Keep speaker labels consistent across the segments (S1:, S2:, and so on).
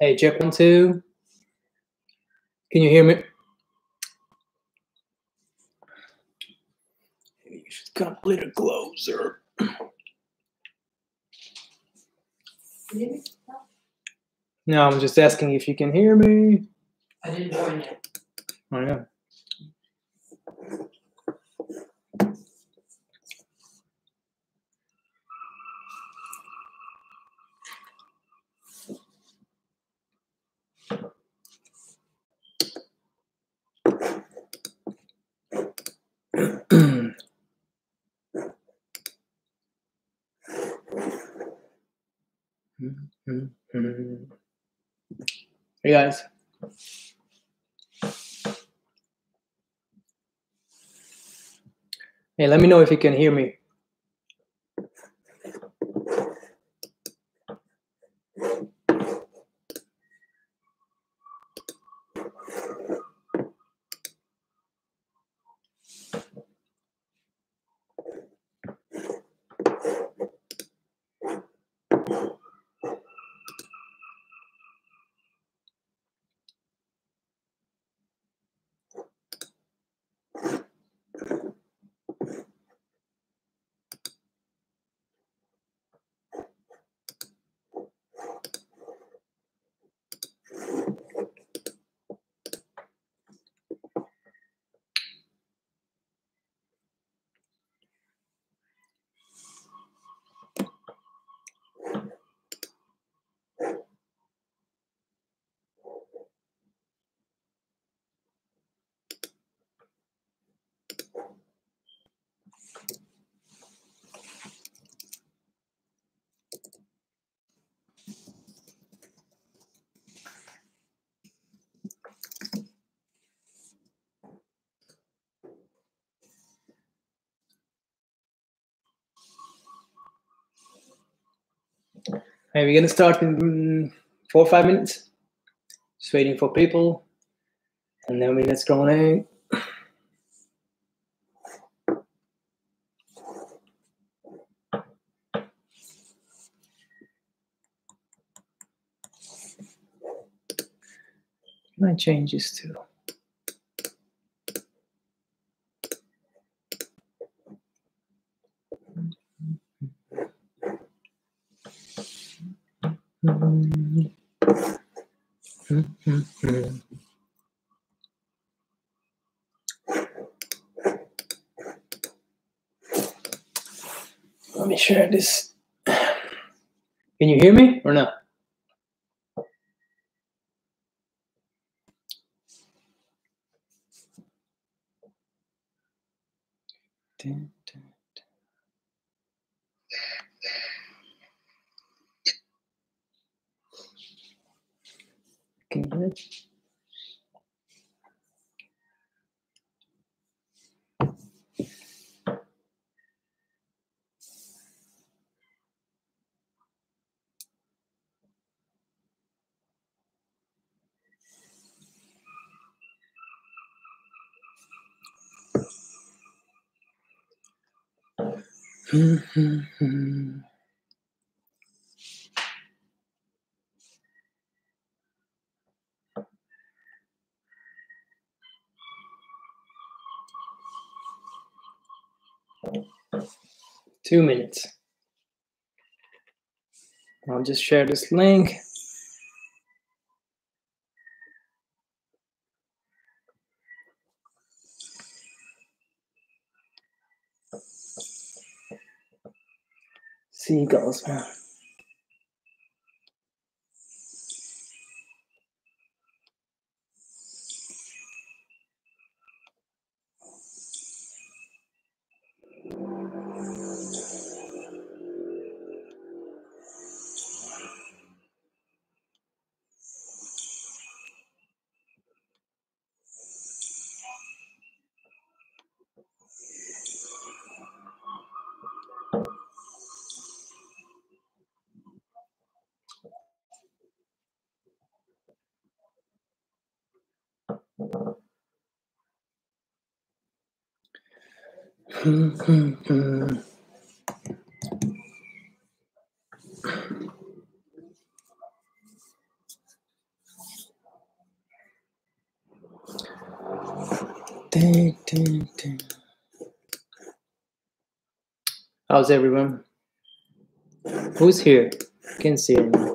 S1: Hey, check one, two. Can you hear me? Maybe you should come a little closer. No, I'm just asking if you can hear me.
S2: I didn't join yet.
S1: I know. Hey guys. Hey, let me know if you can hear me. Hey, we're gonna start in four or five minutes. Just waiting for people, and then we let's go on. Can I change this to? Let me this. Can you hear me or not? Can you hear it? Mm-hmm. Mm-hmm. Two minutes. I'll just share this link. Seagulls, man. ding. How's everyone? Who's here? Can't see anyone.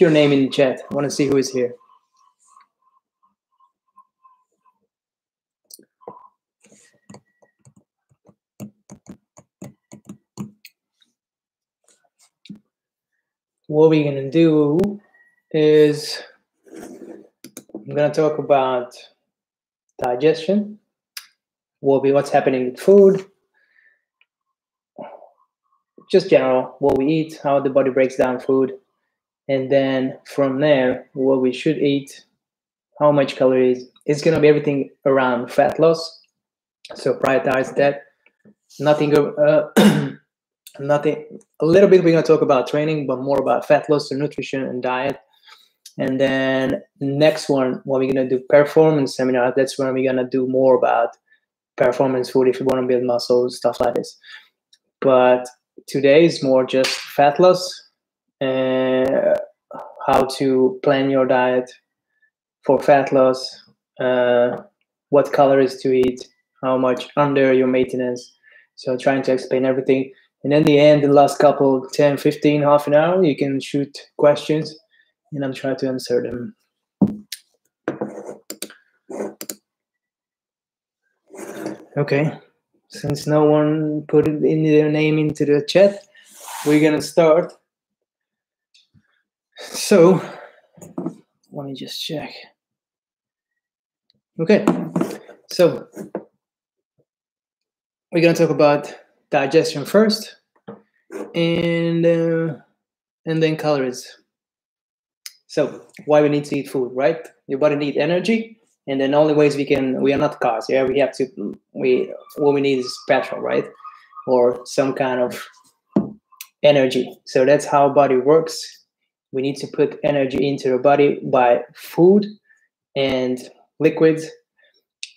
S1: Your name in the chat. I want to see who is here. what we're going to do is I'm going to talk about digestion, will be what's happening with food, just general, what we eat, how the body breaks down food, and then from there, what we should eat, how much calories. It's going to be everything around fat loss. So prioritize that. Nothing uh, nothing a little bit we're going to talk about training but more about fat loss and nutrition and diet and then next one what we're going to do performance seminar that's when we're going to do more about performance food if you want to build muscles stuff like this but today is more just fat loss how to plan your diet for fat loss uh, what calories to eat how much under your maintenance so trying to explain everything and in the end, the last couple 10, 15, half an hour, you can shoot questions and I'm trying to answer them. Okay, since no one put in their name into the chat, we're gonna start. So, let me just check. Okay, so we're gonna talk about digestion first, and uh, and then calories. So why we need to eat food, right? Your body need energy, and then only ways we can we are not cars. Yeah, we have to we what we need is petrol, right, or some kind of energy. So that's how body works. We need to put energy into the body by food and liquids,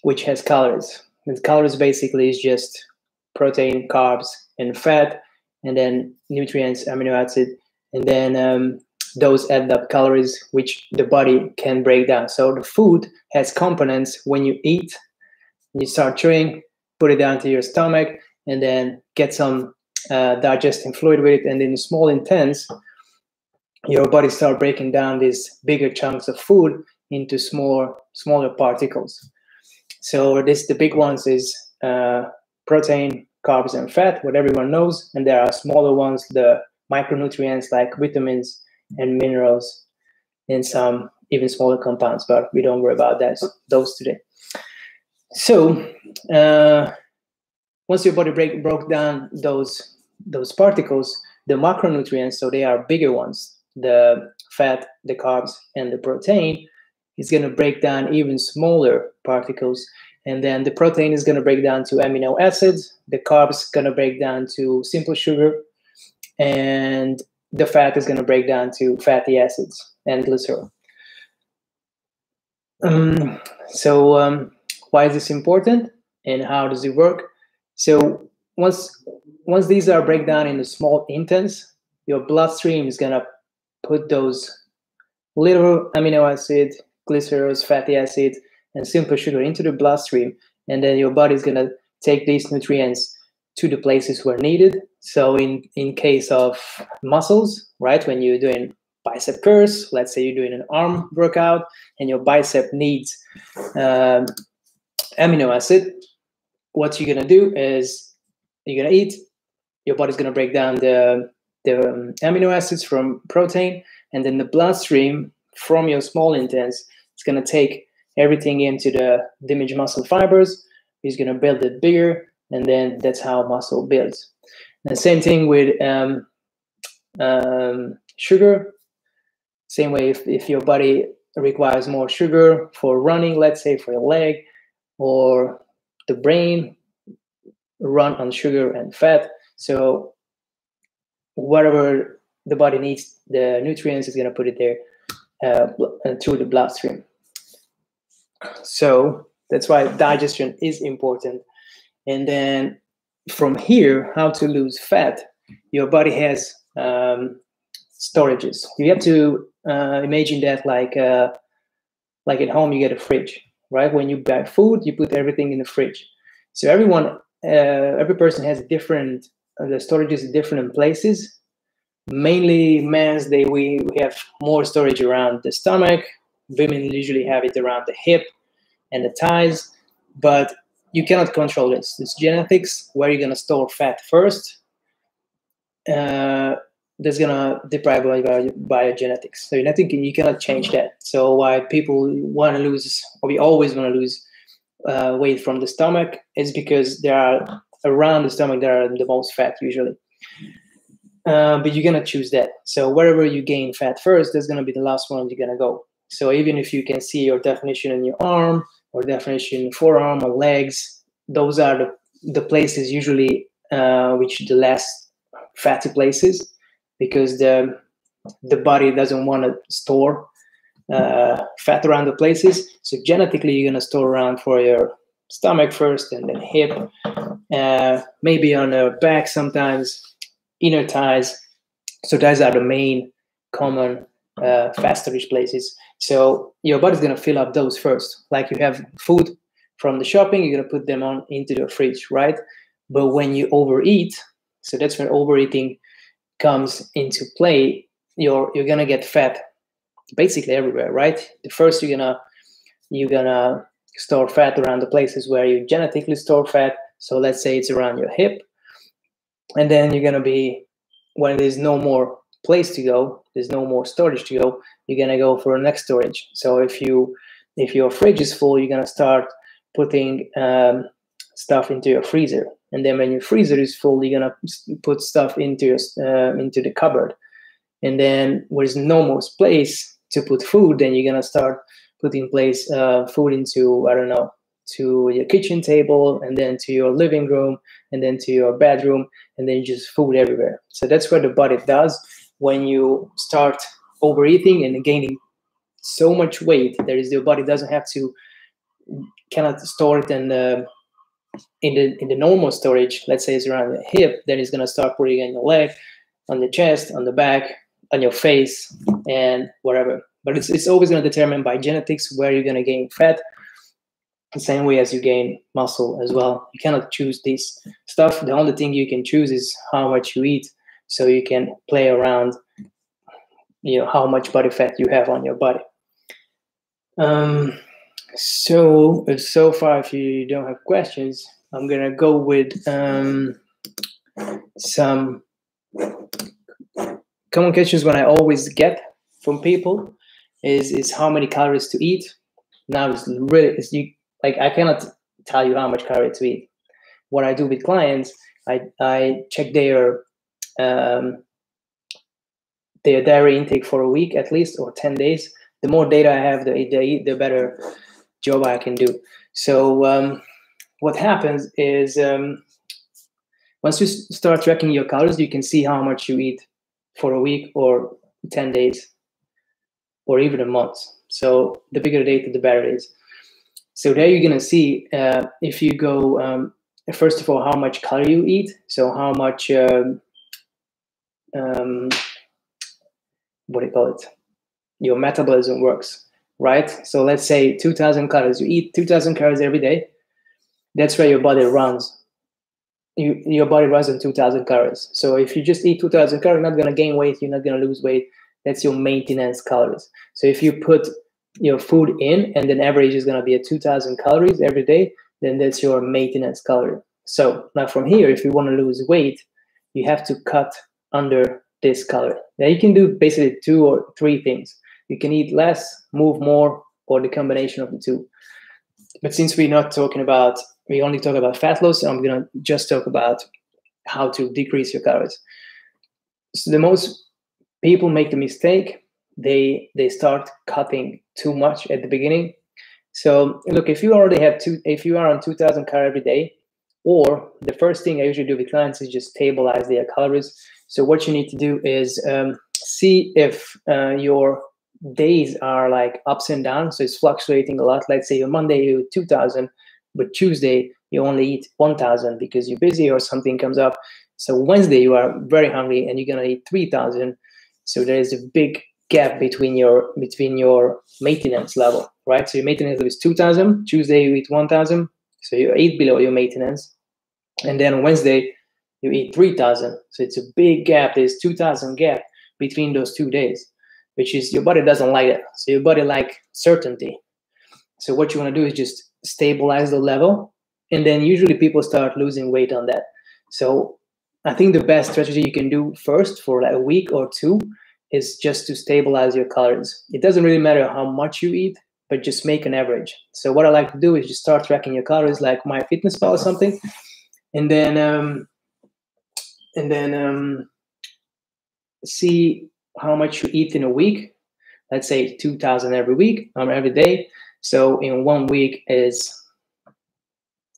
S1: which has calories. And calories basically is just protein, carbs, and fat, and then nutrients, amino acid, and then um, those add up calories which the body can break down. So the food has components when you eat, you start chewing, put it down to your stomach, and then get some uh, digesting fluid with it, and in small intestines, your body start breaking down these bigger chunks of food into smaller smaller particles. So this the big ones is uh, protein, carbs, and fat, what everyone knows. And there are smaller ones, the micronutrients like vitamins and minerals, and some even smaller compounds, but we don't worry about that those today. So uh, once your body break broke down those those particles, the macronutrients, so they are bigger ones, the fat, the carbs, and the protein, is going to break down even smaller particles and then the protein is going to break down to amino acids. The carbs going to break down to simple sugar. And the fat is going to break down to fatty acids and glycerol. Um, so um, why is this important and how does it work? So once once these are break down into small intestines, your bloodstream is gonna put those little amino acid, glycerols, fatty acids and simple sugar into the bloodstream, and then your body is gonna take these nutrients to the places where needed. So in in case of muscles, right, when you're doing bicep curls, let's say you're doing an arm workout, and your bicep needs um, amino acid, what you're gonna do is you're gonna eat. Your body's gonna break down the the um, amino acids from protein, and then the bloodstream from your small intestines is gonna take everything into the damaged muscle fibers. He's going to build it bigger, and then that's how muscle builds. And same thing with um, um, sugar. Same way, if, if your body requires more sugar for running, let's say for your leg, or the brain run on sugar and fat. So whatever the body needs, the nutrients is going to put it there uh, through the bloodstream. So that's why digestion is important. And then from here, how to lose fat. Your body has um, storages. You have to uh, imagine that like uh, like at home you get a fridge, right? When you buy food, you put everything in the fridge. So everyone, uh, every person has different uh, the storages different in places. Mainly, men's they we, we have more storage around the stomach. Women usually have it around the hip and the thighs, but you cannot control this. It's genetics. Where you're gonna store fat first. Uh, that's gonna deprive by, by, by genetics. So I think you cannot change that. So why people want to lose, or we always want to lose uh, weight from the stomach, is because there are around the stomach that are the most fat usually. Uh, but you're gonna choose that. So wherever you gain fat first, that's gonna be the last one you're gonna go. So even if you can see your definition in your arm or definition in forearm or legs, those are the, the places usually uh, which the less fatty places because the the body doesn't want to store uh, fat around the places. So genetically, you're gonna store around for your stomach first, and then hip, uh, maybe on the back sometimes, inner thighs. So those are the main common uh, fat storage places. So your body's gonna fill up those first. Like you have food from the shopping, you're gonna put them on into the fridge, right? But when you overeat, so that's when overeating comes into play, you're you're gonna get fat basically everywhere, right? The first you're gonna you're gonna store fat around the places where you genetically store fat. So let's say it's around your hip, and then you're gonna be when there's no more place to go, there's no more storage to go, you're gonna go for a next storage. So if you if your fridge is full, you're gonna start putting um, stuff into your freezer and then when your freezer is full you're gonna put stuff into your uh, into the cupboard and then there's no more place to put food then you're gonna start putting place uh, food into i don't know to your kitchen table and then to your living room and then to your bedroom and then just food everywhere so that's what the body does when you start overeating and gaining so much weight there is your body doesn't have to cannot store it in the in the in the normal storage, let's say it's around the hip, then it's gonna start putting on your leg, on the chest, on the back, on your face, and whatever. But it's it's always gonna determine by genetics where you're gonna gain fat. The same way as you gain muscle as well. You cannot choose this stuff. The only thing you can choose is how much you eat, so you can play around. You know how much body fat you have on your body. Um, so, so far, if you don't have questions, I'm gonna go with um, some common questions. What I always get from people is is how many calories to eat. Now it's really it's you like I cannot tell you how much calories to eat. What I do with clients, I I check their um, their dairy intake for a week at least or ten days. The more data I have, the the, the better job I can do. So um, what happens is um, once you start tracking your calories, you can see how much you eat for a week or 10 days or even a month. So the bigger the data, the better it is. So there you're gonna see uh, if you go um, first of all how much calorie you eat. So how much um, um, what do you call it? Your metabolism works right? So let's say 2000 calories. You eat 2000 calories every day. That's where your body runs. You, your body runs on 2000 calories. So if you just eat 2000 calories, you're not to gain weight, you're not to lose weight. That's your maintenance calories. So if you put your food in and then average is going to be at 2000 calories every day, then that's your maintenance calorie. So now from here, if you want to lose weight, you have to cut under this calorie. Now you can do basically two or three things you can eat less, move more, or the combination of the two. But since we're not talking about, we only talk about fat loss, I'm going to just talk about how to decrease your calories. So the most people make the mistake they they start cutting too much at the beginning. So look, if you already have two, if you are on 2,000 calories every day, or the first thing I usually do with clients is just stabilize their calories. So what you need to do is um, see if uh, your days are like ups and downs, so it's fluctuating a lot. Let's say on Monday you 2,000, but Tuesday you only eat 1,000 because you're busy or something comes up. So Wednesday you are very hungry and you're gonna eat 3,000. So there is a big gap between your between your maintenance level, right? So your maintenance level is 2000. Tuesday you eat 1000. So you eat below your maintenance. And then Wednesday you eat 3000. So it's a big gap. There's 2000 gap between those two days, which is your body doesn't like it. So your body like certainty. So what you want to do is just stabilize the level. And then usually people start losing weight on that. So I think the best strategy you can do first for like a week or two is just to stabilize your calories. It doesn't really matter how much you eat, but just make an average. So what I like to do is just start tracking your calories like MyFitnessPal or something, and then um, and then um, see how much you eat in a week. Let's say two thousand every week, um, every day. So in one week is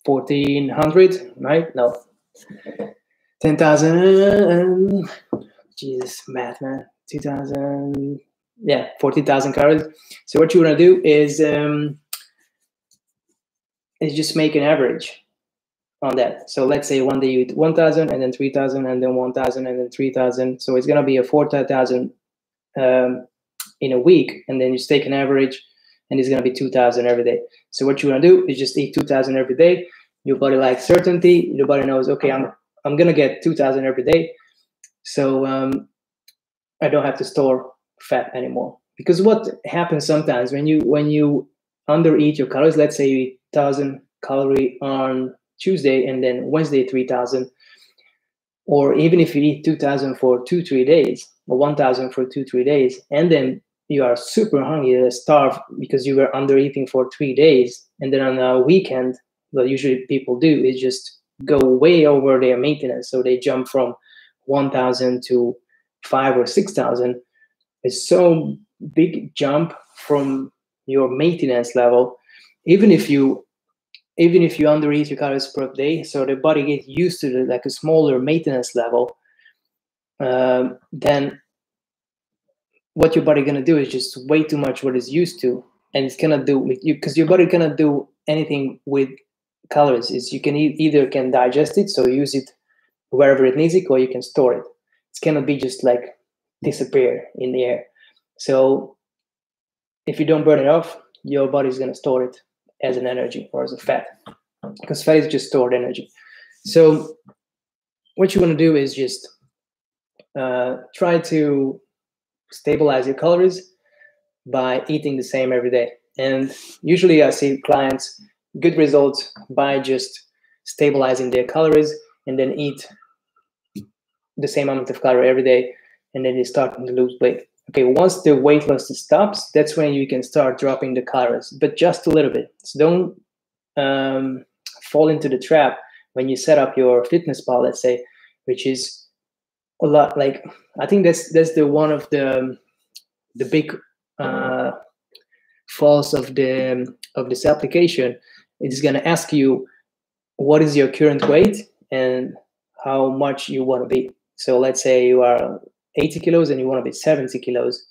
S1: fourteen hundred, right? No, 10,000, Jesus, math, man, 2,000, yeah, 40,000 calories. So what you want to do is, um, is just make an average on that. So let's say one day you eat 1,000 and then 3,000 and then 1,000 and then 3,000. So it's going to be a 4,000 um, in a week. And then you just take an average and it's going to be 2,000 every day. So what you want to do is just eat 2,000 every day. Your body likes certainty. Your body knows, okay, I'm I'm gonna get 2,000 every day, so um, I don't have to store fat anymore. Because what happens sometimes when you when you under eat your calories, let's say 1,000 calorie on Tuesday and then Wednesday 3,000, or even if you eat 2,000 for two three days or 1,000 for two three days, and then you are super hungry, starved because you were under eating for three days, and then on a weekend, what usually people do is just go way over their maintenance. So they jump from 1,000 to five or 6,000. It's so big jump from your maintenance level. Even if you even if you undereat your calories per day, so the body gets used to the, like a smaller maintenance level, um, then what your body gonna do is just way too much what it's used to, and it's gonna do with you because your body gonna do anything with calories is you can e- either can digest it, so use it wherever it needs it, or you can store it. It cannot be just like disappear in the air. So if you don't burn it off, your body is going to store it as an energy or as a fat, because fat is just stored energy. So what you want to do is just uh, try to stabilize your calories by eating the same every day. And usually I see clients good results by just stabilizing their calories and then eat the same amount of calorie every day and then they start to lose weight. Okay once the weight loss stops that's when you can start dropping the calories but just a little bit. So don't um, fall into the trap when you set up your fitness FitnessPal let's say which is a lot like i think that's that's the one of the the big uh, faults of the of this application. It's going to ask you what is your current weight and how much you want to be. So let's say you are 80 kilos and you want to be 70 kilos.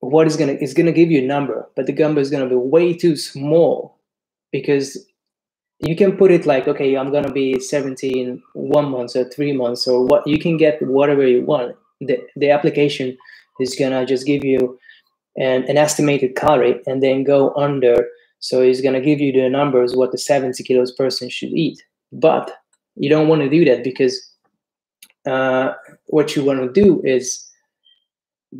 S1: What is gonna is gonna give you a number, but the number is gonna be way too small because you can put it like, okay, I'm gonna be 70 in one month or three months or what you can get whatever you want. The the application is gonna just give you an, an estimated calorie and then go under so it's going to give you the numbers what the 70 kilos person should eat. But you don't want to do that because uh, what you want to do is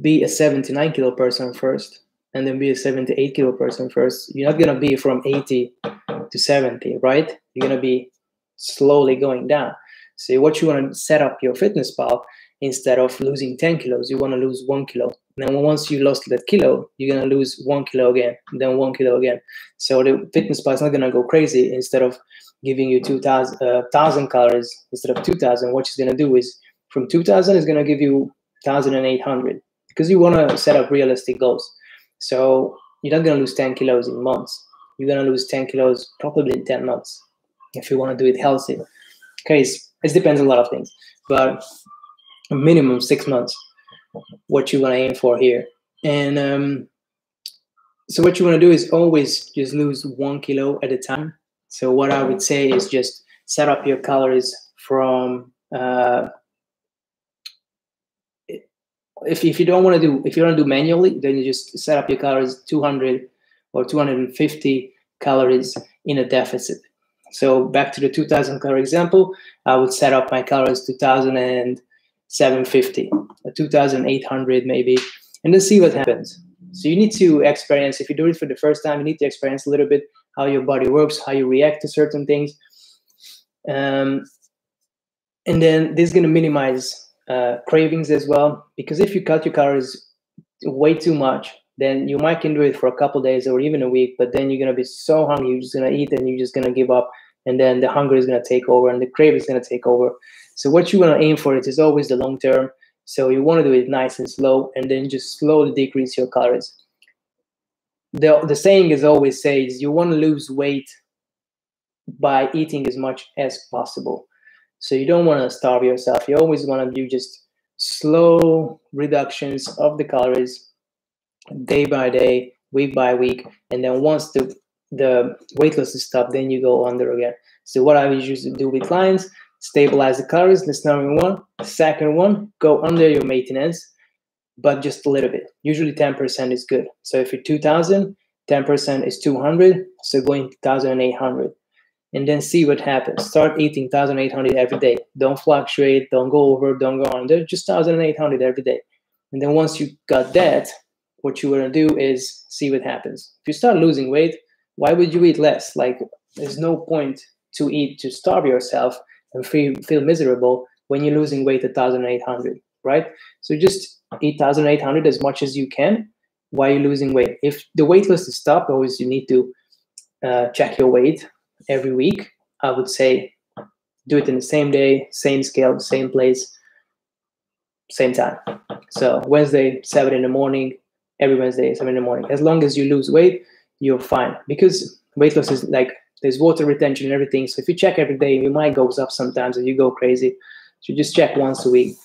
S1: be a 79 kilo person first and then be a 78 kilo person first. You're not going to be from 80 to 70, right? You're going to be slowly going down. So what you want to set up your FitnessPal instead of losing 10 kilos, you want to lose one kilo. And then once you lost that kilo, you're gonna lose one kilo again, then one kilo again. So the FitnessPal is not gonna go crazy. Instead of giving you 2,000 uh, thousand calories instead of 2,000, what it's gonna do is from 2,000 is gonna give you 1,800 because you wanna set up realistic goals. So you're not gonna lose 10 kilos in months. You're gonna lose 10 kilos probably in 10 months if you want to do it healthy. Okay, it depends on a lot of things, but a minimum six months what you want to aim for here. And um, so what you want to do is always just lose one kilo at a time. So what I would say is just set up your calories from uh, if, if you don't want to do if you don't do manually, then you just set up your calories 200 or 250 calories in a deficit. So back to the 2000 calorie example, I would set up my calories 2750, 2800 maybe, and then see what happens. So you need to experience, if you do it for the first time, you need to experience a little bit how your body works, how you react to certain things. Um, and then this is going to minimize uh, cravings as well, because if you cut your calories way too much, then you might can do it for a couple days or even a week, but then you're going to be so hungry, you're just going to eat and you're just going to give up. And then the hunger is going to take over and the craving is going to take over. So what you want to aim for it is always the long term. So you want to do it nice and slow, and then just slowly decrease your calories. The, the saying is always says you want to lose weight by eating as much as possible. So you don't want to starve yourself. You always want to do just slow reductions of the calories day by day, week by week, and then once the the weight loss is stopped, then you go under again. So what I usually do with clients stabilize the calories. That's number one. Second one, go under your maintenance, but just a little bit. Usually 10% is good. So if you're 2000, 10% is 200. So going 1800 and then see what happens. Start eating 1800 every day. Don't fluctuate. Don't go over. Don't go under. Just 1800 every day. And then once you got that, what you want to do is see what happens. If you start losing weight, why would you eat less? Like, there's no point to eat to starve yourself and feel, feel miserable when you're losing weight at 1800 right so just eat 1800 as much as you can while you're losing weight if the weight loss is stopped always you need to uh, check your weight every week i would say do it in the same day same scale same place same time so wednesday 7 in the morning every wednesday 7 in the morning as long as you lose weight you're fine because weight loss is like there's water retention and everything. So if you check every day, your mind goes up sometimes and you go crazy. So just check once a week.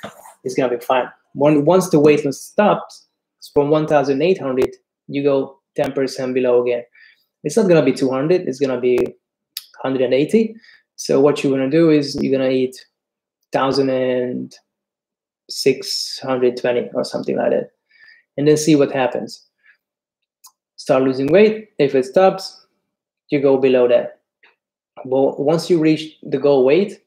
S1: It's gonna be fine. When, once the weight loss stops from 1,800, you go 10% below again. It's not gonna be 200. It's gonna be 180. So what you wanna do is you're gonna eat 1,620 or something like that, and then see what happens. Start losing weight. If it stops, you go below that. But once you reach the goal weight,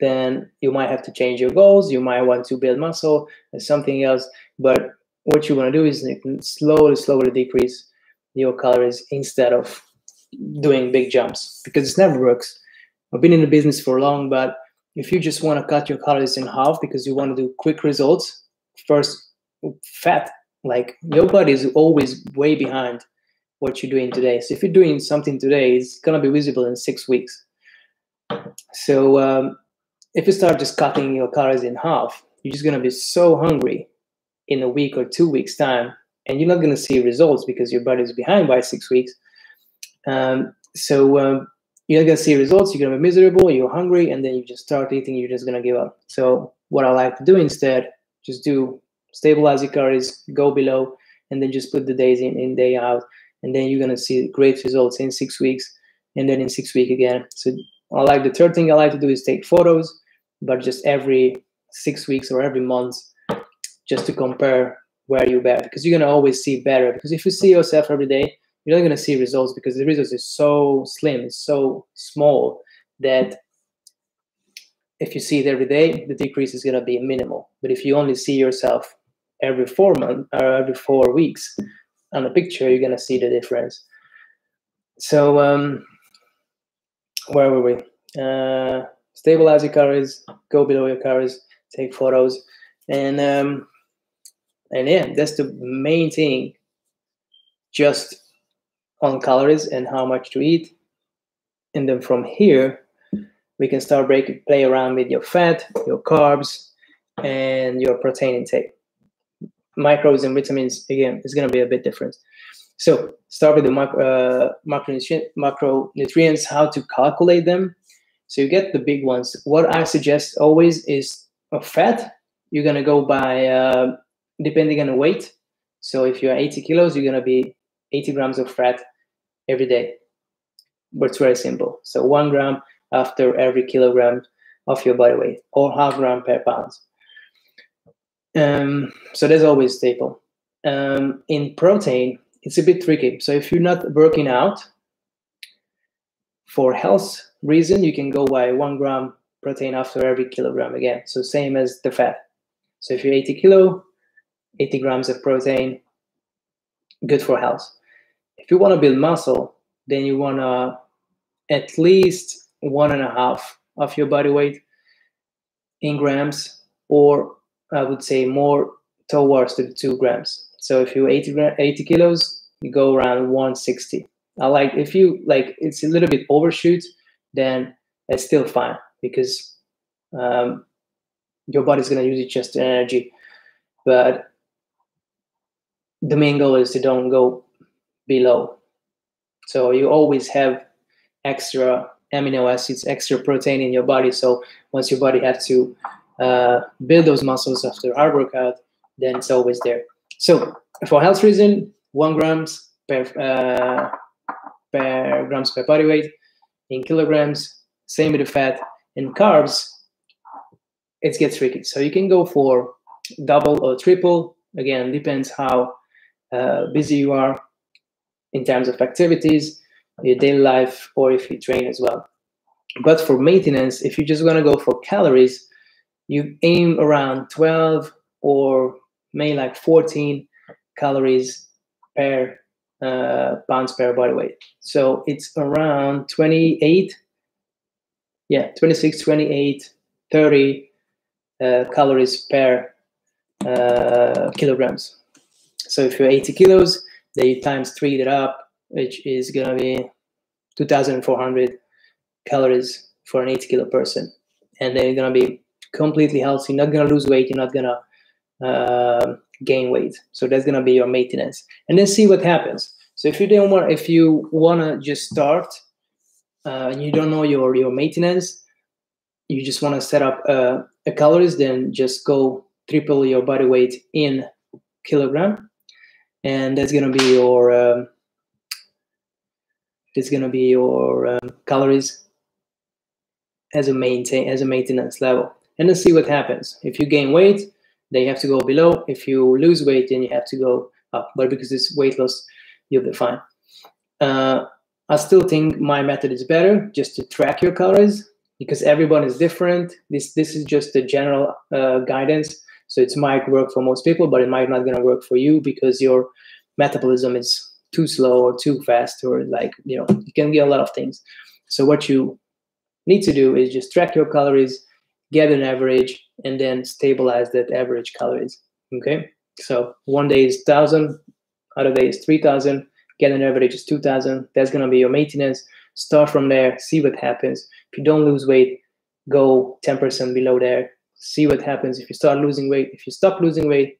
S1: then you might have to change your goals. You might want to build muscle or something else. But what you want to do is slowly, slowly decrease your calories instead of doing big jumps because it never works. I've been in the business for long, but if you just want to cut your calories in half because you want to do quick results, first, fat, like your body is always way behind what you're doing today. So if you're doing something today, it's gonna be visible in six weeks. So um, if you start just cutting your calories in half, you're just gonna be so hungry in a week or two weeks time, and you're not gonna see results because your body's behind by six weeks. Um, so um, you're not gonna see results. You're gonna be miserable. You're hungry, and then you just start eating. You're just gonna give up. So what I like to do instead, just do stabilize your calories, go below, and then just put the days in in day out and then you're gonna see great results in six weeks, and then in six weeks again. So I like the third thing I like to do is take photos, but just every six weeks or every month, just to compare where you're better, because you're gonna always see better. Because if you see yourself every day, you're not gonna see results because the results is so slim, it's so small that if you see it every day, the decrease is gonna be minimal. But if you only see yourself every four months or every four weeks, on a picture, you're gonna see the difference. So um, where were we? Uh, stabilize your calories, go below your calories, take photos, and um, and yeah, that's the main thing. Just on calories and how much to eat, and then from here we can start break play around with your fat, your carbs, and your protein intake micros and vitamins again is going to be a bit different so start with the macro, uh, macronutrients how to calculate them. So you get the big ones. What i suggest always is a fat. You're going to go by uh, depending on the weight. So if you're 80 kilos you're going to be 80 grams of fat every day. But it's very simple. So one gram after every kilogram of your body weight or half gram per pound. Um, so that's always staple. Um, in protein, it's a bit tricky. So if you're not working out, for health reason, you can go by one gram protein after every kilogram again. So same as the fat. So if you're 80 kilo, 80 grams of protein, good for health. If you want to build muscle, then you want to at least one and a half of your body weight in grams, or I would say more towards the two grams. So if you're 80, 80 kilos, you go around 160. I like if you like it's a little bit overshoot, then it's still fine because um, your body's gonna use it just energy. But the main goal is to don't go below. So you always have extra amino acids, extra protein in your body. So once your body has to uh, build those muscles after hard workout, then it's always there. So for health reason, one grams per uh, per grams per body weight in kilograms. Same with the fat and carbs. It gets tricky. So you can go for double or triple. Again, depends how uh, busy you are in terms of activities, your daily life, or if you train as well. But for maintenance, if you're just to go for calories, you aim around 12 or maybe like 14 calories per uh, pounds per body weight. So it's around 28, yeah, 26, 28, 30 uh, calories per uh, kilograms. So if you're 80 kilos, then you times three that up, which is gonna be 2,400 calories for an 80 kilo person. And then you're gonna be completely healthy, not gonna lose weight, you're not gonna uh, gain weight. So that's gonna be your maintenance, and then see what happens. So if you don't want, if you wanna just start uh, and you don't know your your maintenance, you just want to set up uh, a calories, then just go triple your body weight in kilogram, and that's gonna be your um, that's gonna be your um, calories as a maintain as a maintenance level, and then see what happens. If you gain weight, then you have to go below. If you lose weight, then you have to go up. But because it's weight loss, you'll be fine. Uh, I still think my method is better, just to track your calories because everyone is different. This this is just a general uh, guidance, so it might work for most people, but it might not gonna work for you because your metabolism is too slow or too fast, or like you know you can get a lot of things. So what you need to do is just track your calories, get an average, and then stabilize that average calories. Okay, so one day is thousand, other day is three thousand. Get an average is two thousand. That's gonna be your maintenance. Start from there. See what happens. If you don't lose weight, go ten percent below there. See what happens. If you start losing weight, if you stop losing weight,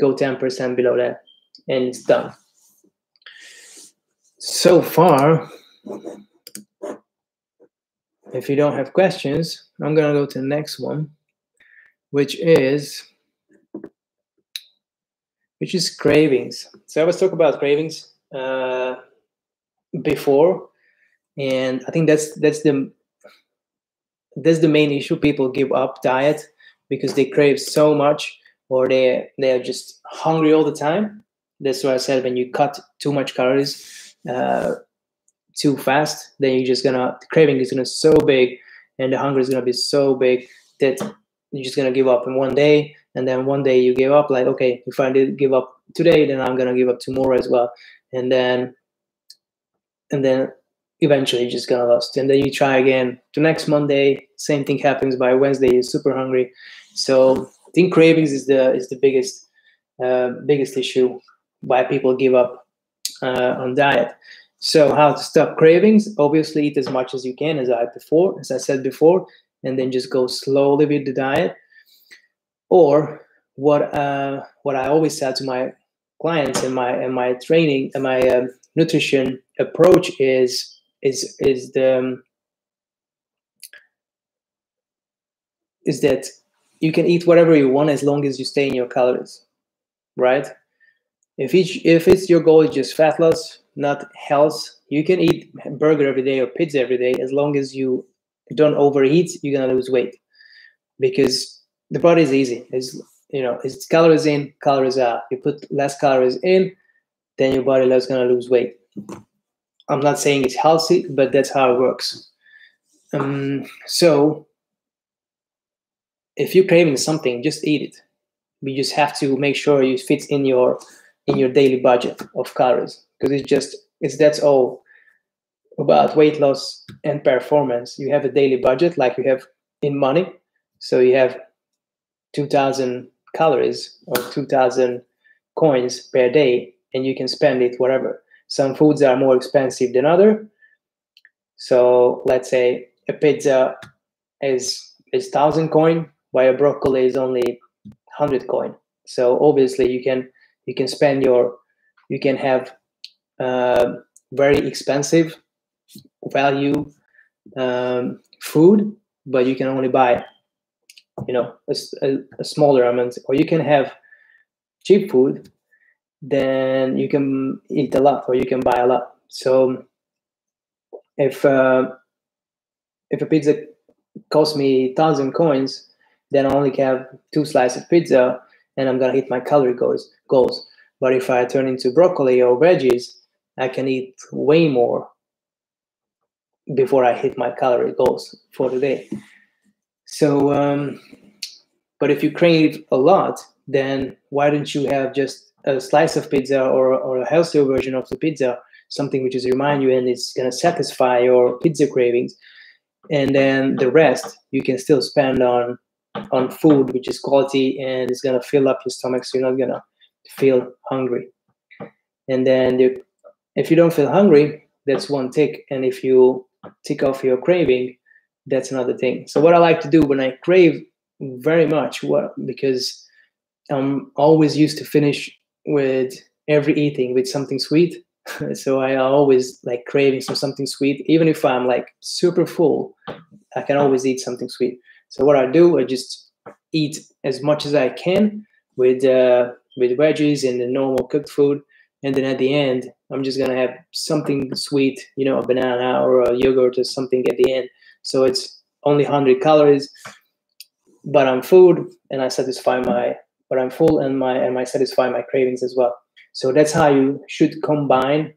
S1: go ten percent below that, and it's done. So far, if you don't have questions, I'm gonna go to the next one, which is which is cravings. So I was talking about cravings uh, before, and I think that's that's the that's the main issue. People give up diet because they crave so much, or they they are just hungry all the time. That's why I said when you cut too much calories uh, too fast, then you're just gonna the craving is gonna so big, and the hunger is gonna be so big that you're just gonna give up in one day and then one day you give up like okay if i did give up today then i'm gonna give up tomorrow as well. And then and then eventually you're just gonna lost and then you try again the next monday same thing happens by wednesday you're super hungry. So i think cravings is the is the biggest uh, biggest issue why people give up uh, on diet. So how to stop cravings? Obviously eat as much as you can as i before as i said before and then just go slowly with the diet or what uh, what I always say to my clients in my in my training and my um, nutrition approach is is is the um, is that you can eat whatever you want as long as you stay in your calories, right? If each if it's your goal is just fat loss, not health, you can eat burger every day or pizza every day as long as you don't overeat. You're gonna lose weight because the body is easy. It's you know, it's calories in, calories out. You put less calories in, then your body is to lose weight. I'm not saying it's healthy, but that's how it works. Um, so if you're craving something, just eat it. You just have to make sure you fit in your in your daily budget of calories because it's just it's that's all about weight loss and performance. You have a daily budget like you have in money. So you have 2000 calories or 2000 coins per day and you can spend it whatever. Some foods are more expensive than other. So let's say a pizza is is 1000 coin while a broccoli is only 100 coin. So obviously you can you can spend your you can have uh, very expensive value um, food, but you can only buy, you know, a, a, a, smaller amount, or you can have cheap food, then you can eat a lot, or you can buy a lot. So if uh, if a pizza costs me thousand coins, then I only can have two slices of pizza, and I'm gonna hit my calorie goals. Goals. But if I turn into broccoli or veggies, I can eat way more before I hit my calorie goals for the day. So, um, but if you crave a lot, then why don't you have just a slice of pizza or, or a healthier version of the pizza, something which is remind you and it's going to satisfy your pizza cravings, and then the rest you can still spend on on food which is quality and it's going to fill up your stomach, so you're not going to feel hungry. And then the, if you don't feel hungry, that's one tick. And if you tick off your craving, that's another thing. So what I like to do when I crave very much, what because I'm always used to finish with every eating with something sweet. so I always like craving some something sweet, even if I'm like super full. I can always eat something sweet. So what I do, I just eat as much as I can with uh, with veggies and the normal cooked food, and then at the end i'm just going to have something sweet you know a banana or a yogurt or something at the end. So it's only 100 calories but i'm food and i satisfy my but i'm full and my and I satisfy my cravings as well. So that's how you should combine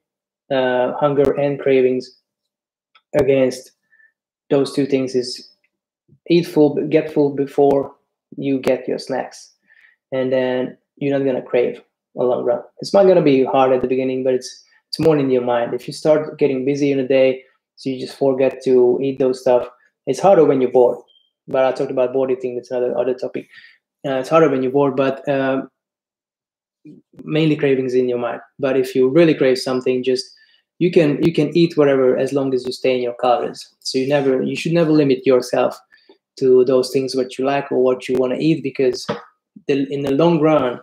S1: uh, hunger and cravings against those two things is eat full get full before you get your snacks. And then you're not going to crave a long run. It's not going to be hard at the beginning, but it's it's more in your mind. If you start getting busy in a day, so you just forget to eat those stuff, it's harder when you're bored. But I talked about bored eating. That's another other topic. Uh, it's harder when you're bored, but um, mainly cravings in your mind. But if you really crave something, just you can you can eat whatever as long as you stay in your calories. So you never you should never limit yourself to those things what you like or what you want to eat because the, in the long run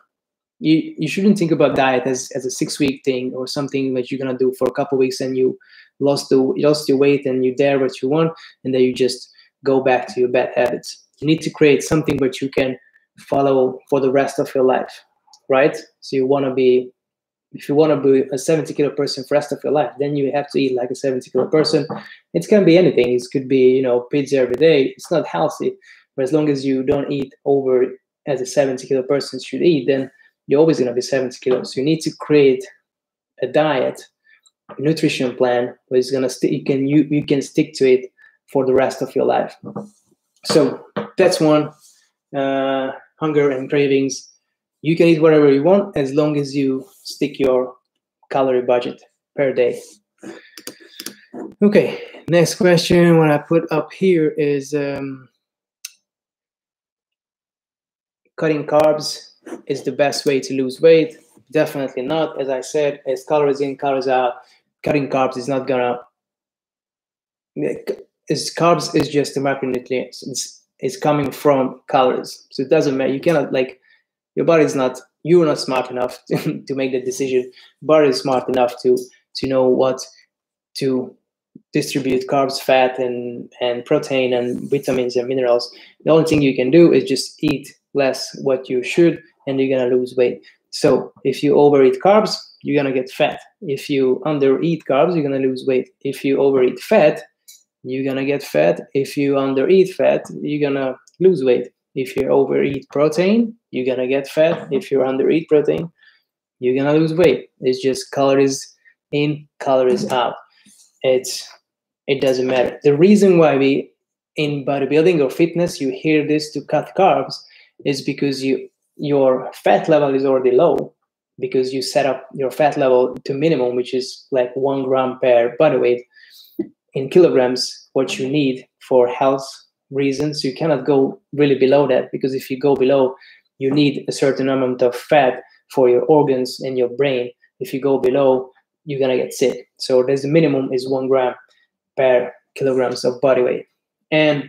S1: you you shouldn't think about diet as, as a six week thing or something that you're gonna do for a couple weeks and you lost the lost your weight and you dare what you want and then you just go back to your bad habits. You need to create something that you can follow for the rest of your life, right? So you want to be if you want to be a 70 kilo person for the rest of your life, then you have to eat like a 70 kilo person. It can be anything. It could be, you know, pizza every day. It's not healthy. But as long as you don't eat over as a 70 kilo person should eat, then you're always going to be 70 kilos. You need to create a diet, a nutrition plan, where it's going to. You can you you can stick to it for the rest of your life. So that's one. Uh, hunger and cravings. You can eat whatever you want as long as you stick your calorie budget per day. Okay, next question. What I put up here is um, cutting carbs is the best way to lose weight. Definitely not. As I said, as calories in, calories out, cutting carbs is not gonna. Is carbs is just the macronutrients. It's it's coming from calories, so it doesn't matter. You cannot like your body's not. You're not smart enough to, to make the decision. Body is smart enough to to know what to distribute carbs, fat, and and protein and vitamins and minerals. The only thing you can do is just eat less what you should and you're gonna lose weight. So if you overeat carbs, you're gonna get fat. If you undereat carbs, you're gonna lose weight. If you overeat fat, you're gonna get fat. If you undereat fat, you're gonna lose weight. if you overeat protein, you're gonna get fat. If you undereat protein, you're gonna lose weight. It's just calories in, calories out. It's it doesn't matter. The reason why we in bodybuilding or fitness you hear this to cut carbs is because you your fat level is already low because you set up your fat level to minimum, which is like one gram per body weight in kilograms, what you need for health reasons. You cannot go really below that because if you go below, you need a certain amount of fat for your organs and your brain. If you go below, you're gonna get sick. So there's a minimum is one gram per kilograms of body weight. And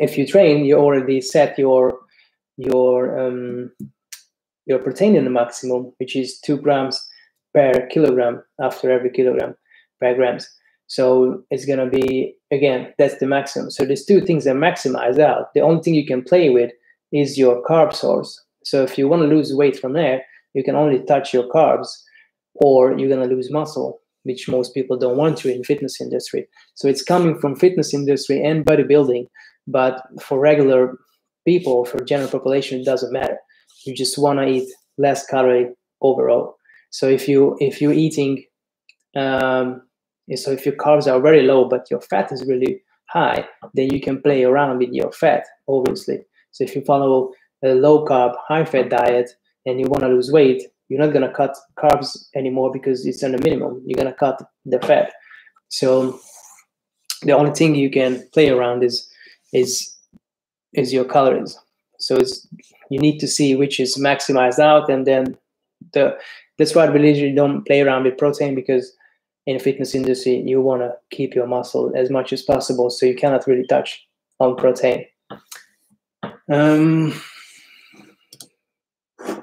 S1: if you train, you already set your your um, your protein in the maximum, which is two grams per kilogram after every kilogram per grams. So it's gonna be again that's the maximum. So there's two things that maximize out. The only thing you can play with is your carb source. So if you want to lose weight from there, you can only touch your carbs, or you're gonna lose muscle, which most people don't want to in fitness industry. So it's coming from fitness industry and bodybuilding, but for regular people, for general population, it doesn't matter. You just want to eat less calorie overall. So if you if you're eating um, so if your carbs are very low, but your fat is really high, then you can play around with your fat, obviously. So if you follow a low carb, high fat diet and you want to lose weight, you're not going to cut carbs anymore because it's on the minimum. You're going to cut the fat. So the only thing you can play around is is is your calories. So it's you need to see which is maximized out, and then the that's why we usually don't play around with protein because in fitness industry, you want to keep your muscle as much as possible, so you cannot really touch on protein. Um,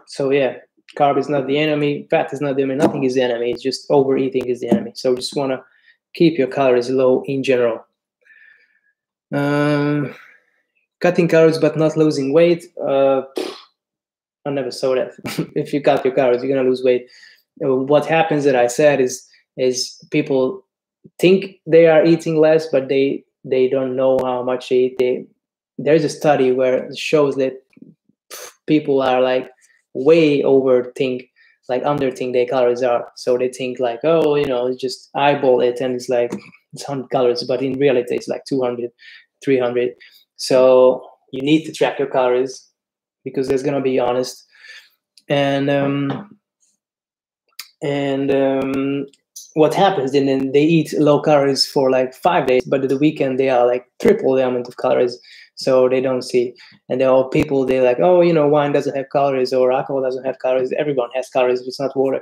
S1: so yeah, carb is not the enemy, fat is not the enemy, nothing is the enemy. It's just overeating is the enemy. So just want to keep your calories low in general. Um, cutting calories but not losing weight. Uh, I never saw that. if you cut your calories, you're gonna lose weight. What happens that I said is is people think they are eating less, but they they don't know how much they eat. They, there's a study where it shows that people are like way overthink, like underthink their calories are. So they think like, oh, you know, just eyeball it and it's like it's 100 calories, but in reality it's like 200, 300. So you need to track your calories because there's gonna be honest. And um, and um, what happens then, then they eat low calories for like five days but the weekend they are like triple the amount of calories. So they don't see. And they're all people they're like oh you know wine doesn't have calories or alcohol doesn't have calories. Everyone has calories it's not water.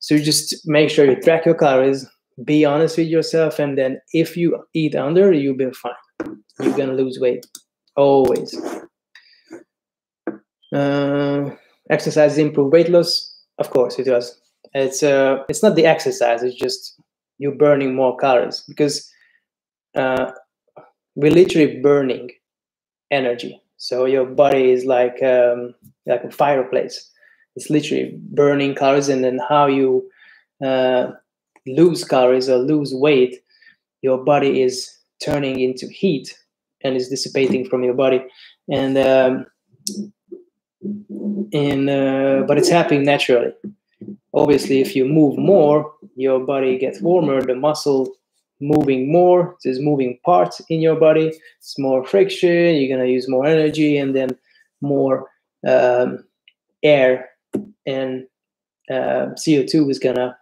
S1: So you just make sure you track your calories be honest with yourself and then if you eat under you'll be fine you're gonna lose weight. Always. Uh, exercise improve weight loss? Of course it does. It's uh it's not the exercise it's just you burning more calories because uh, we're literally burning energy. So your body is like um, like a fireplace. It's literally burning calories and then how you uh, lose calories or lose weight your body is turning into heat and is dissipating from your body. And um, and uh, but it's happening naturally. Obviously if you move more your body gets warmer the muscle moving more there's moving parts in your body it's more friction you're going to use more energy and then more um, air and uh, co2 is going to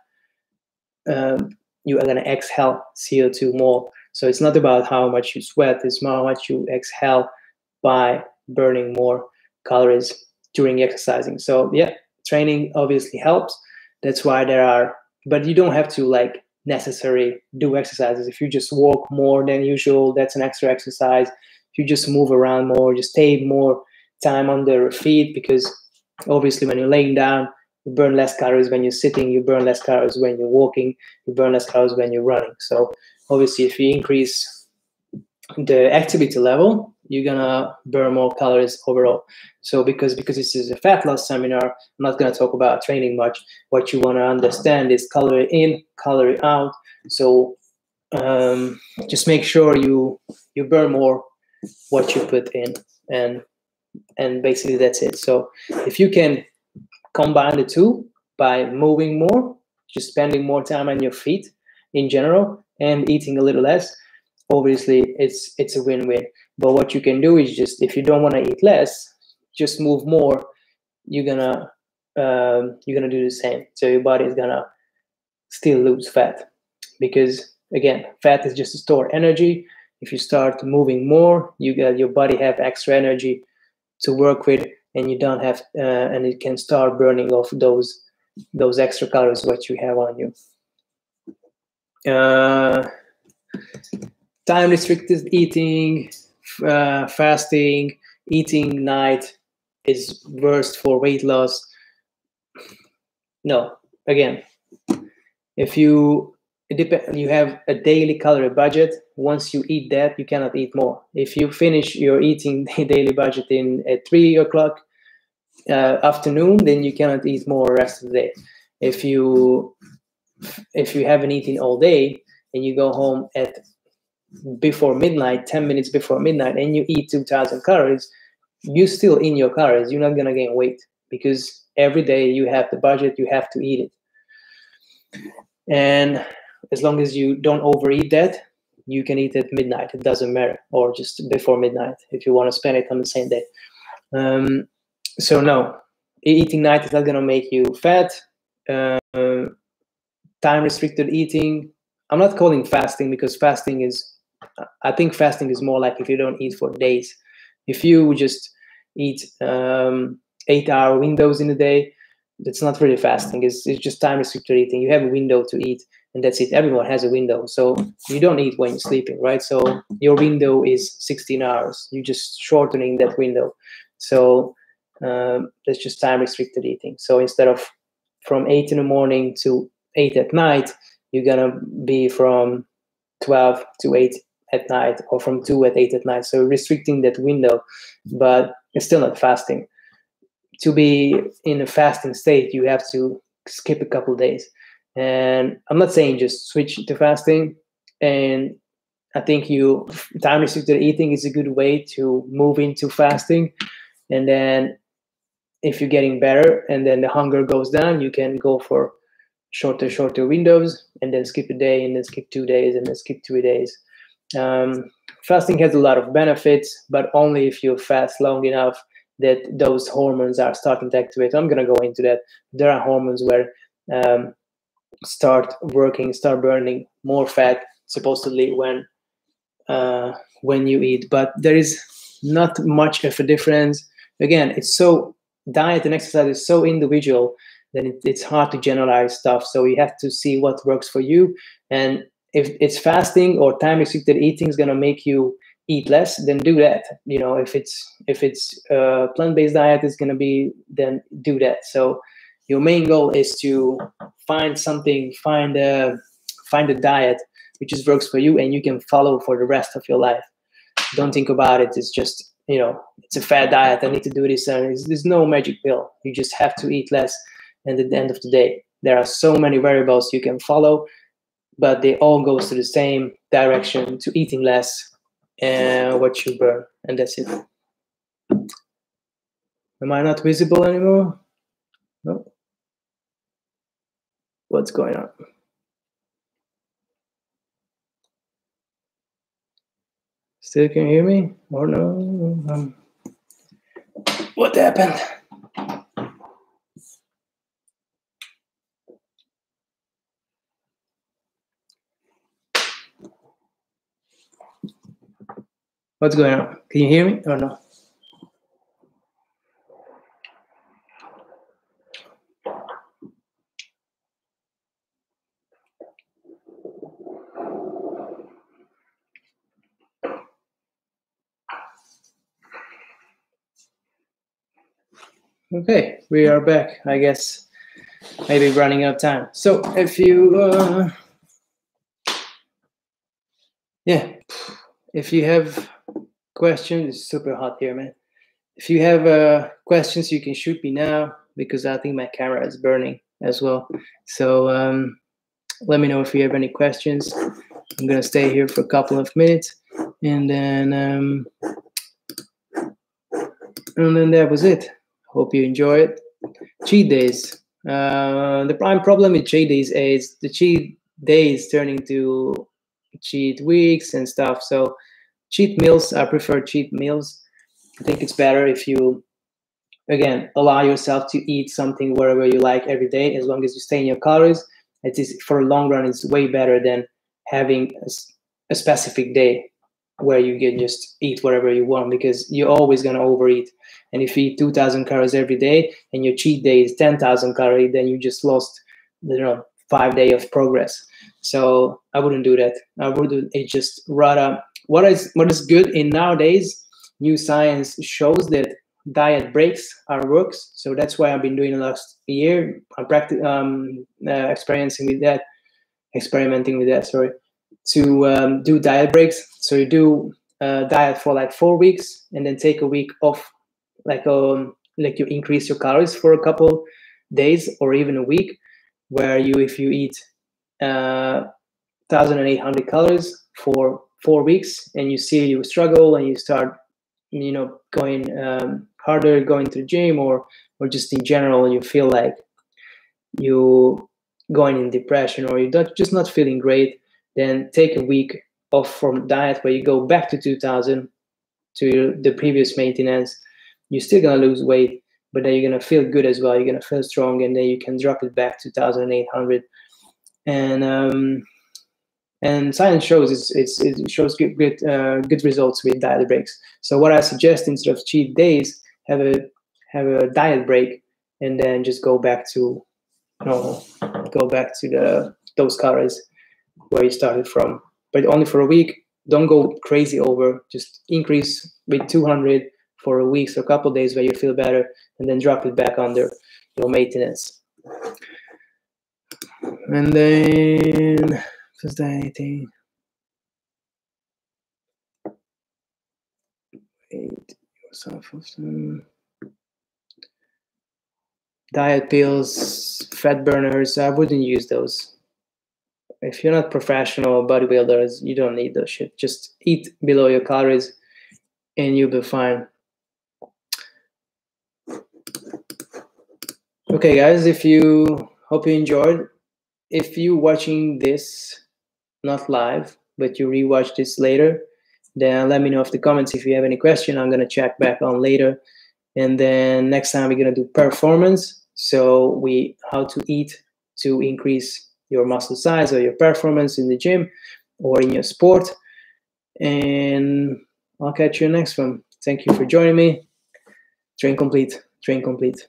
S1: um, you are going to exhale co2 more so it's not about how much you sweat it's more how much you exhale by burning more calories during exercising. So yeah training obviously helps. That's why there are but you don't have to like necessarily do exercises. If you just walk more than usual that's an extra exercise. If you just move around more just stay more time on the feet because obviously when you're laying down you burn less calories when you're sitting you burn less calories when you're walking you burn less calories when you're running. So obviously if you increase the activity level you're gonna burn more calories overall. So because because this is a fat loss seminar, I'm not gonna talk about training much. What you wanna understand is calorie in, calorie out. So um, just make sure you you burn more what you put in, and and basically that's it. So if you can combine the two by moving more, just spending more time on your feet in general, and eating a little less, obviously it's it's a win-win. But what you can do is just if you don't want to eat less, just move more. You're gonna um, you're gonna do the same. So your body is gonna still lose fat because again, fat is just to store energy. If you start moving more, you get your body have extra energy to work with, and you don't have, uh, and it can start burning off those those extra calories what you have on you. Uh, time restricted eating, uh, fasting, eating night is worst for weight loss. No, again, if you depend, you have a daily calorie budget. Once you eat that, you cannot eat more. If you finish your eating daily budget in at three o'clock uh, afternoon, then you cannot eat more rest of the day. If you if you haven't eaten all day and you go home at before midnight, 10 minutes before midnight, and you eat 2000 calories, you're still in your calories. You're not going to gain weight because every day you have the budget, you have to eat it. And as long as you don't overeat that, you can eat at midnight. It doesn't matter, or just before midnight if you want to spend it on the same day. Um, so no, eating night is not going to make you fat. Uh, time restricted eating. I'm not calling fasting because fasting is, I think fasting is more like if you don't eat for days. If you just eat um, eight hour windows in a day, that's not really fasting. It's, it's just time restricted eating. You have a window to eat, and that's it. Everyone has a window. So you don't eat when you're sleeping, right? So your window is 16 hours. You're just shortening that window. So um, that's just time restricted eating. So instead of from eight in the morning to eight at night, you're gonna be from 12 to 8 at night or from 2 at 8 at night. So restricting that window, but it's still not fasting. To be in a fasting state, you have to skip a couple days. And I'm not saying just switch to fasting. And I think you time restricted eating is a good way to move into fasting. And then if you're getting better and then the hunger goes down, you can go for shorter, shorter windows and then skip a day and then skip two days and then skip three days. Um, fasting has a lot of benefits, but only if you fast long enough that those hormones are starting to activate. I'm going to go into that. There are hormones where um, start working, start burning more fat supposedly when uh, when you eat, but there is not much of a difference. Again, it's so diet and exercise is so individual then it, it's hard to generalize stuff. So you have to see what works for you. And if it's fasting or time restricted eating is gonna make you eat less, then do that. You know, if it's if it's uh, a plant based diet is gonna be, then do that. So your main goal is to find something, find a find a diet which just works for you, and you can follow for the rest of your life. Don't think about it. It's just you know, it's a fad diet. I need to do this, and there's no magic pill. You just have to eat less and at the end of the day there are so many variables you can follow but they all go to the same direction to eating less and what you burn and that's it. Am i not visible anymore? No. What's going on? Still can you hear me? Or no? Um, what happened What's going on? Can you hear me or no? Okay, we are back. I guess maybe running out of time. So if you, uh, yeah, if you have questions, it's super hot here, man. If you have uh, questions, you can shoot me now because I think my camera is burning as well. So um, let me know if you have any questions. I'm gonna stay here for a couple of minutes, and then um, and then that was it. Hope you enjoy it. Cheat days. Uh, the prime problem with cheat days is the cheat days turning to cheat weeks and stuff. So cheat meals, I prefer cheat meals. I think it's better if you again allow yourself to eat something wherever you like every day as long as you stay in your calories it is for a long run it's way better than having a, a specific day where you can just eat whatever you want because you're always going to overeat and if you eat 2000 calories every day and your cheat day is 10000 calories then you just lost you know five day of progress so i wouldn't do that i would do it just rather what is what is good in nowadays new science shows that diet breaks are works. So that's why I've been doing the last year. I'm practicing, um, uh, experiencing with that, experimenting with that. Sorry, to um, do diet breaks. So you do uh, diet for like four weeks, and then take a week off, like um, like you increase your calories for a couple days or even a week, where you if you eat uh, 1,800 calories for four weeks, and you see you struggle and you start you know going um, harder going to the gym or or just in general you feel like you going in depression or you're just not feeling great then take a week off from diet where you go back to 2000 to the previous maintenance. You're still to lose weight but then you're going to feel good as well. You're going to feel strong and then you can drop it back to 1800 and um, and science shows it's, it's, it shows good good, uh, good results with diet breaks. So what I suggest instead of cheat days, have a have a diet break and then just go back to normal, go back to the those calories where you started from, but only for a week. Don't go crazy over. Just increase with 200 for a week, so a couple days where you feel better, and then drop it back under your maintenance. And then is there anything? Wait, yourself of some diet pills, fat burners. I wouldn't use those. If you're not professional bodybuilders, you don't need those shit. Just eat below your calories, and you'll be fine. Okay, guys. If you hope you enjoyed. If you're watching this not live, but you rewatch this later, then let me know in the comments if you have any question. I'm gonna check back on later. And then next time we're gonna do performance. So we how to eat to increase your muscle size or your performance in the gym or in your sport. And I'll catch you next one. Thank you for joining me. Train Compleat. Train Compleat.